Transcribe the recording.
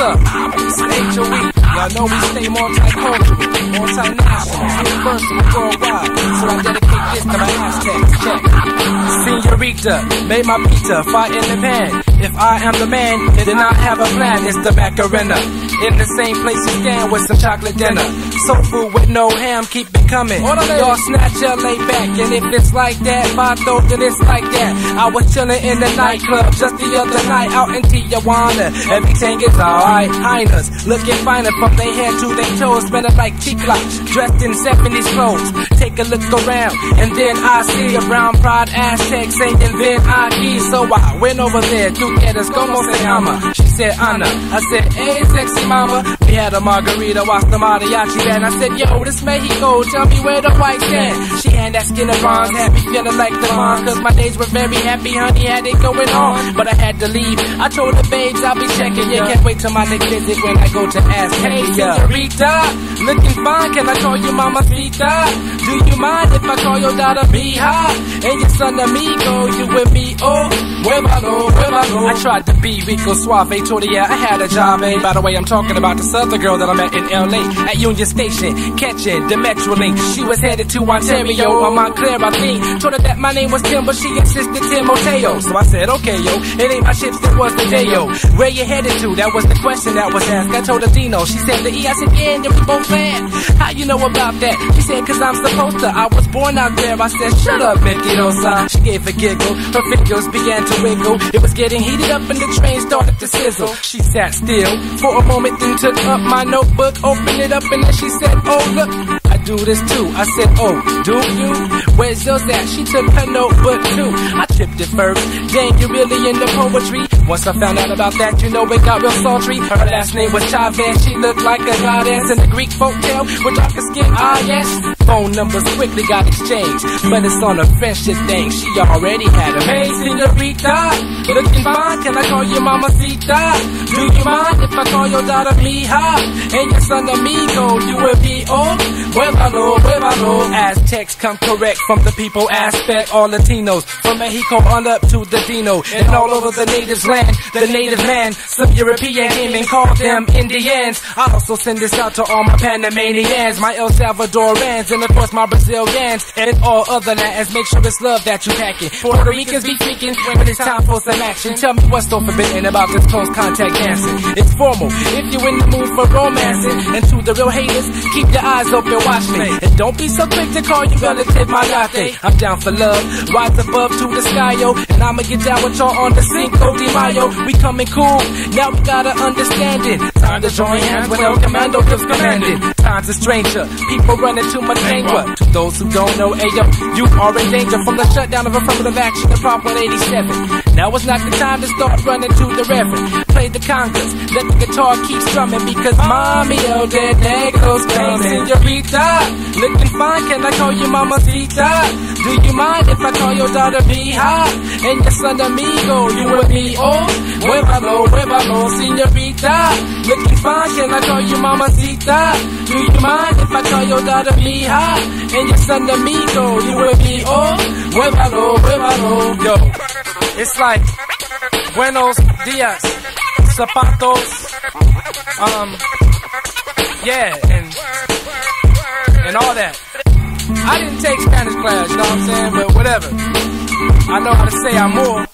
up? It's HOE. Y'all know we stay multicultural, multinational, universal, worldwide. So I dedicate this to my hashtag. Check. Senorita, made my pizza, fire in the pan. If I am the man, then I have a plan. It's the Macarena. In the same place you stand with some chocolate dinner. Soul food with no ham, keep it coming. Y'all snatch your lay back, and if it's like that, my throat, then it's like that. I was chilling in the nightclub just the other night out in Tijuana. Everything is alright. Highness, looking finer from their head to their toes, smelling like chicla, dressed in 70s clothes. Take a look around, and then I see a brown pride Aztec saying, then I key. So I went over there, tú quieres como se llama? She said, Anna. I said, hey, sexy mama. We had a margarita, watched the mariachi band. I said, yo, this Mexico, tell me where the white stand. She had that skin of bronze, had me feeling like the bonds, cause my days were very happy, honey, had it going on. But I had to leave. I told the babes I'll be checking you. Can't wait till my next visit when I go to ask. Hey, senorita, looking fine, can I call you mamacita? Do you mind if I call your daughter Mija? And your son amigo, you with me, oh. I tried to be Rico Suave, told her, yeah, I had a job, eh? By the way, I'm talking about this other girl that I met in LA at Union Station, catching the Metro Link. She was headed to Ontario on Montclair, I think. Told her that my name was Tim, but she insisted Timoteo. So I said, okay, yo, it ain't my chips, it was the day, yo. Where you headed to? That was the question that was asked. I told her Dino, she said the E, I said, yeah, and we both laughed. How you know about that? She said, cause I'm supposed to. I was born out there. I said, shut up, Mentirosa. She gave a giggle. Her fingers began to wiggle. It was getting heated up and the train started to sizzle. She sat still for a moment, then took up my notebook, opened it up, and then she said, oh, look. I do this too. I said, oh, do you? Where's yours at? She took her notebook too. I tipped it first. Dang, you really into poetry? Once I found out about that, you know it got real sultry. Her last name was Chavez. She looked like a goddess in the Greek folktale with darker skin. Ah, yes. Phone numbers quickly got exchanged, but it's on a friendship thing. She already had a Hey, senorita, looking fine. Can I call you mamacita? Do you mind if I call your daughter Mija? And your son amigo, you will be on. Huevalo, Aztecs come correct from the people aspect. All Latinos from Mexico on up to the Dino. And all over the natives land, the native man. Some European came and called them Indians. I also send this out to all my Panamanians, my El Salvadorans, and of course my Brazilians, and all other lands. Make sure it's love that you packing. Puerto Ricans be freaking when it's time for some action. Tell me what's so forbidden about this close contact dancing. It's formal if you're in the mood for romancing. And to the real haters, keep your eyes open, watch me. And don't be so quick to call you relative my latte. I'm down for love, rise above to the sky, yo. And I'ma get down with y'all on the Cinco de Mayo. We coming cool, now we gotta understand it. Time to join hands when El Commando gives commanding. Time's a stranger, people running too much anger. To those who don't know, ayo, you are in danger from the shutdown of affirmative action in Prop 187. Now it's not the time to start running to the reverend. Play the congas, let the guitar keep strumming because mommy, oh, dead negros coming. Senorita, looking fine, can I call you mamacita? Do you mind if I call your daughter Mija? And your son amigo, you and me, oh, huevalo, huevalo, senorita. Looking fine, can I call you mamacita? Do you mind if I call your daughter Mija? And your son amigo, you and me, oh, huevalo, huevalo, yo. It's like Buenos dias, zapatos, um, yeah, and and all that. I didn't take Spanish class, you know what I'm saying? But whatever. I know how to say i'm amor.